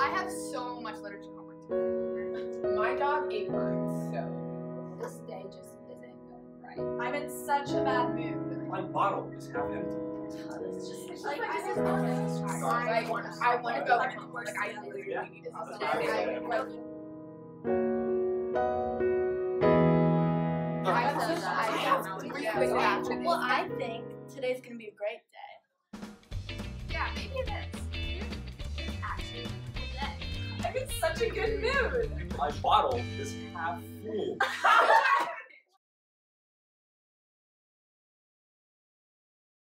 I have so much literature homework. to do. My dog ate mine, so. This day just isn't going right. I'm in such a bad mood. My bottle is half empty. It's just it's Like, like I just want to- I I want I want to go I'm home. Like I literally Yeah. need this. That's today. fine. I, like, I I have have to- to- I I have have to to- read yeah. quick after this. Well, I think today's gonna be a great day. yeah, maybe it is. I'm in such a good mood. My bottle is half full.